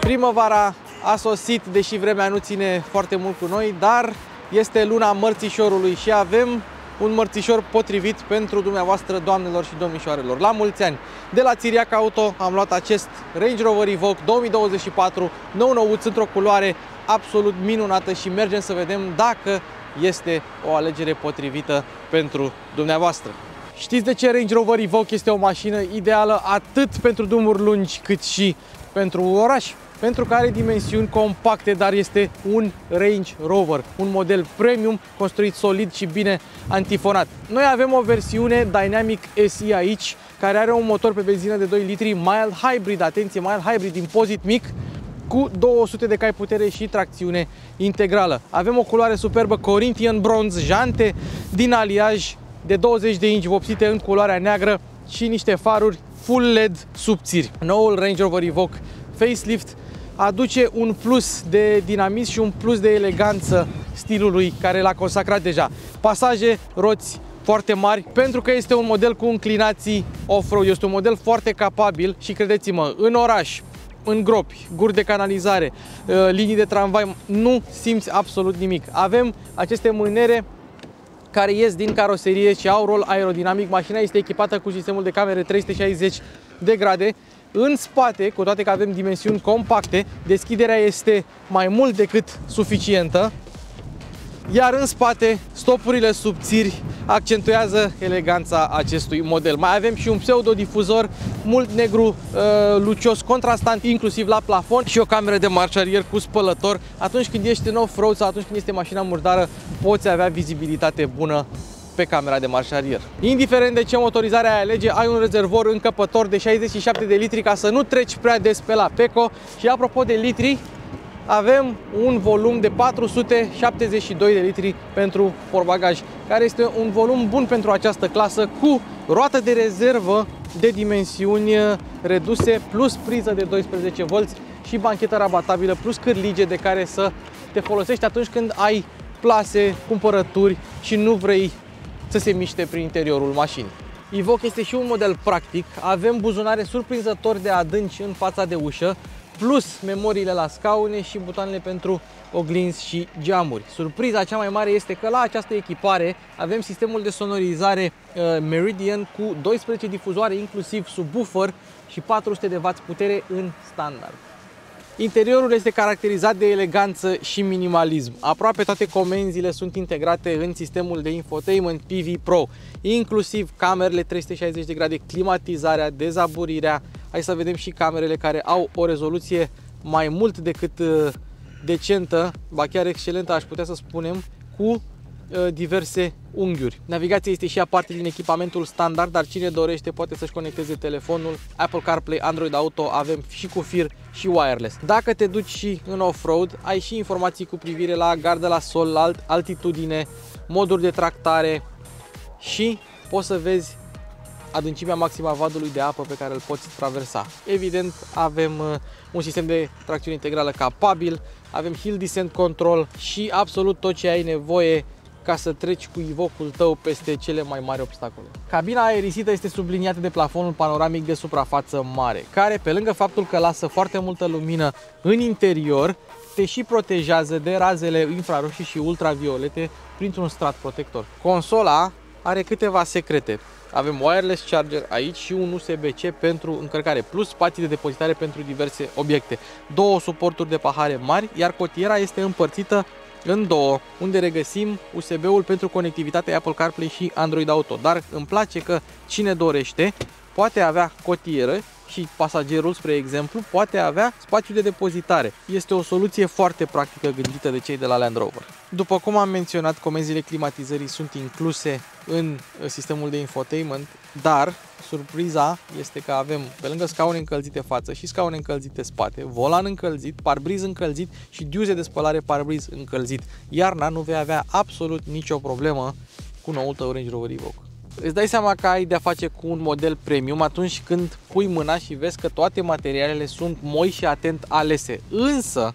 Primăvara a sosit, deși vremea nu ține foarte mult cu noi, dar este luna mărțișorului și avem un mărțișor potrivit pentru dumneavoastră, doamnelor și domnișoarelor. La mulți ani! De la Țiriac Auto am luat acest Range Rover Evoque 2024, nou nouț într-o culoare absolut minunată și mergem să vedem dacă este o alegere potrivită pentru dumneavoastră. Știți de ce Range Rover Evoque este o mașină ideală atât pentru drumuri lungi cât și pentru oraș? pentru că are dimensiuni compacte, dar este un Range Rover, un model premium construit solid și bine antifonat. Noi avem o versiune Dynamic SE aici, care are un motor pe benzină de 2 litri mild hybrid, atenție, mild hybrid, impozit mic, cu 200 de cai putere și tracțiune integrală. Avem o culoare superbă Corinthian Bronze, jante din aliaj de 20 de inci vopsite în culoarea neagră și niște faruri full LED subțiri. Noul Range Rover Evoque facelift aduce un plus de dinamism și un plus de eleganță stilului care l-a consacrat deja. Pasaje, roți foarte mari, pentru că este un model cu înclinații off-road, este un model foarte capabil și credeți-mă, în oraș, în gropi, guri de canalizare, uh, linii de tramvai, nu simți absolut nimic. Avem aceste mânere care ies din caroserie și au rol aerodinamic. Mașina este echipată cu sistemul de camere 360 de grade în spate, cu toate că avem dimensiuni compacte, deschiderea este mai mult decât suficientă. Iar în spate, stopurile subțiri accentuează eleganța acestui model. Mai avem și un pseudodifuzor mult negru, uh, lucios, contrastant, inclusiv la plafon și o cameră de marșarier cu spălător. Atunci când ești în off-road sau atunci când este mașina murdară, poți avea vizibilitate bună pe camera de marșarier. Indiferent de ce motorizare ai alege, ai un rezervor încăpător de 67 de litri ca să nu treci prea des pe la Peco și apropo de litri, avem un volum de 472 de litri pentru portbagaj, care este un volum bun pentru această clasă cu roată de rezervă de dimensiuni reduse, plus priză de 12 V și banchetă rabatabilă, plus cârlige de care să te folosești atunci când ai plase, cumpărături și nu vrei să se miște prin interiorul mașinii. Evoque este și un model practic, avem buzunare surprinzător de adânci în fața de ușă, plus memoriile la scaune și butoanele pentru oglinzi și geamuri. Surpriza cea mai mare este că la această echipare avem sistemul de sonorizare uh, Meridian cu 12 difuzoare, inclusiv subwoofer și 400 de W putere în standard. Interiorul este caracterizat de eleganță și minimalism. Aproape toate comenzile sunt integrate în sistemul de infotainment PV Pro, inclusiv camerele 360 de grade, climatizarea, dezaburirea. Hai să vedem și camerele care au o rezoluție mai mult decât uh, decentă, ba chiar excelentă aș putea să spunem, cu Uh, diverse unghiuri. Navigația este și a parte din echipamentul standard, dar cine dorește poate să-și conecteze telefonul, Apple CarPlay, Android Auto, avem și cu fir și wireless. Dacă te duci și în off-road, ai și informații cu privire la gardă la sol, la altitudine, moduri de tractare și poți să vezi adâncimea maximă a vadului de apă pe care îl poți traversa. Evident, avem uh, un sistem de tracțiune integrală capabil, avem Hill Descent Control și absolut tot ce ai nevoie ca să treci cu ivocul tău peste cele mai mari obstacole. Cabina aerisită este subliniată de plafonul panoramic de suprafață mare, care pe lângă faptul că lasă foarte multă lumină în interior, te și protejează de razele infraroșii și ultraviolete printr-un strat protector. Consola are câteva secrete. Avem wireless charger aici și un USB-C pentru încărcare, plus spații de depozitare pentru diverse obiecte. Două suporturi de pahare mari, iar cotiera este împărțită în două, unde regăsim USB-ul pentru conectivitate Apple CarPlay și Android Auto. Dar îmi place că cine dorește poate avea cotieră și pasagerul, spre exemplu, poate avea spațiu de depozitare. Este o soluție foarte practică gândită de cei de la Land Rover. După cum am menționat, comenzile climatizării sunt incluse în uh, sistemul de infotainment, dar surpriza este că avem pe lângă scaune încălzite față și scaune încălzite spate, volan încălzit, parbriz încălzit și diuze de spălare parbriz încălzit. Iarna nu vei avea absolut nicio problemă cu noul tău Range Rover Evoque. Îți dai seama că ai de-a face cu un model premium atunci când pui mâna și vezi că toate materialele sunt moi și atent alese. Însă,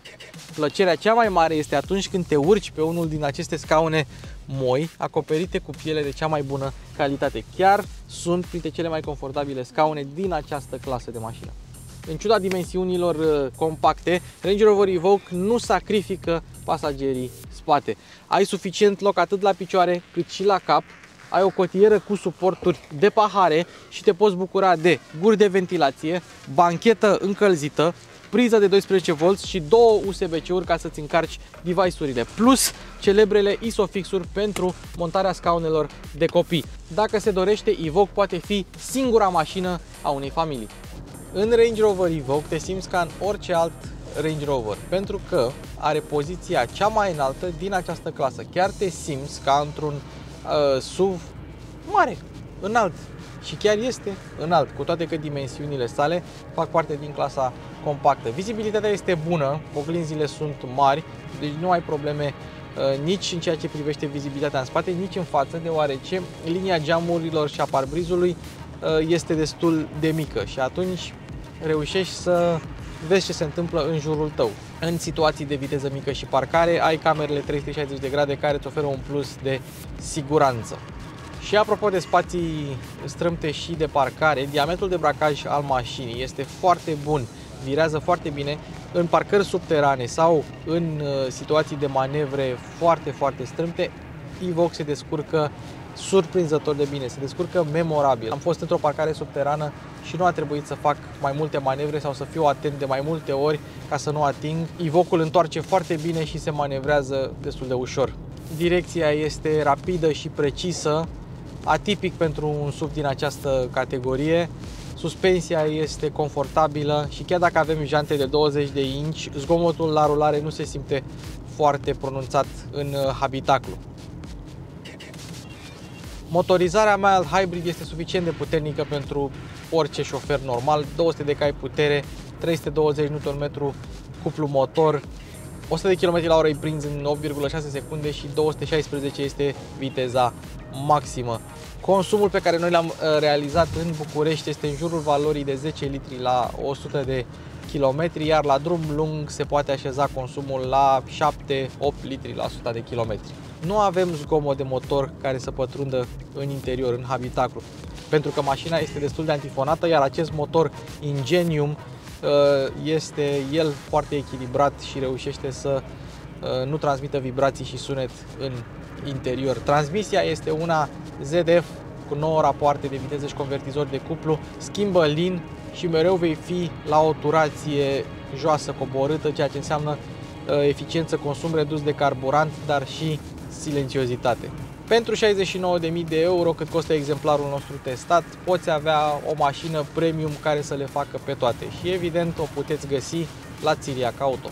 plăcerea cea mai mare este atunci când te urci pe unul din aceste scaune moi, acoperite cu piele de cea mai bună calitate. Chiar sunt printre cele mai confortabile scaune din această clasă de mașină. În ciuda dimensiunilor uh, compacte, Range Rover Evoque nu sacrifică pasagerii spate. Ai suficient loc atât la picioare cât și la cap, ai o cotieră cu suporturi de pahare și te poți bucura de guri de ventilație, banchetă încălzită, priză de 12V și două USB-C-uri ca să-ți încarci device-urile, plus celebrele ISOFIX-uri pentru montarea scaunelor de copii. Dacă se dorește, Evoque poate fi singura mașină a unei familii. În Range Rover Evoque te simți ca în orice alt Range Rover, pentru că are poziția cea mai înaltă din această clasă. Chiar te simți ca într-un uh, SUV mare, înalt. Și chiar este înalt, cu toate că dimensiunile sale fac parte din clasa compactă. Vizibilitatea este bună, oglinzile sunt mari, deci nu ai probleme uh, nici în ceea ce privește vizibilitatea în spate, nici în față, deoarece linia geamurilor și a parbrizului uh, este destul de mică și atunci reușești să vezi ce se întâmplă în jurul tău. În situații de viteză mică și parcare, ai camerele 360 de grade care îți oferă un plus de siguranță. Și apropo de spații strâmte și de parcare, diametrul de bracaj al mașinii este foarte bun, virează foarte bine în parcări subterane sau în uh, situații de manevre foarte, foarte strâmte, Evoque se descurcă surprinzător de bine, se descurcă memorabil. Am fost într-o parcare subterană și nu a trebuit să fac mai multe manevre sau să fiu atent de mai multe ori ca să nu ating. Ivocul întoarce foarte bine și se manevrează destul de ușor. Direcția este rapidă și precisă, atipic pentru un SUV din această categorie. Suspensia este confortabilă și chiar dacă avem jante de 20 de inch, zgomotul la rulare nu se simte foarte pronunțat în habitaclu. Motorizarea mild hybrid este suficient de puternică pentru orice șofer normal, 200 de cai putere, 320 Nm cuplu motor, 100 de km la oră îi prinzi în 8,6 secunde și 216 este viteza maximă. Consumul pe care noi l-am uh, realizat în București este în jurul valorii de 10 litri la 100 de km, iar la drum lung se poate așeza consumul la 7-8 litri la 100 de km. Nu avem zgomot de motor care să pătrundă în interior, în habitaclu, pentru că mașina este destul de antifonată, iar acest motor Ingenium uh, este el foarte echilibrat și reușește să uh, nu transmită vibrații și sunet în interior. Transmisia este una ZF cu 9 rapoarte de viteză și convertizor de cuplu, schimbă lin și mereu vei fi la o turație joasă, coborâtă, ceea ce înseamnă uh, eficiență, consum redus de carburant, dar și silențiozitate. Pentru 69.000 de euro, cât costă exemplarul nostru testat, poți avea o mașină premium care să le facă pe toate și evident o puteți găsi la Țiriac Auto.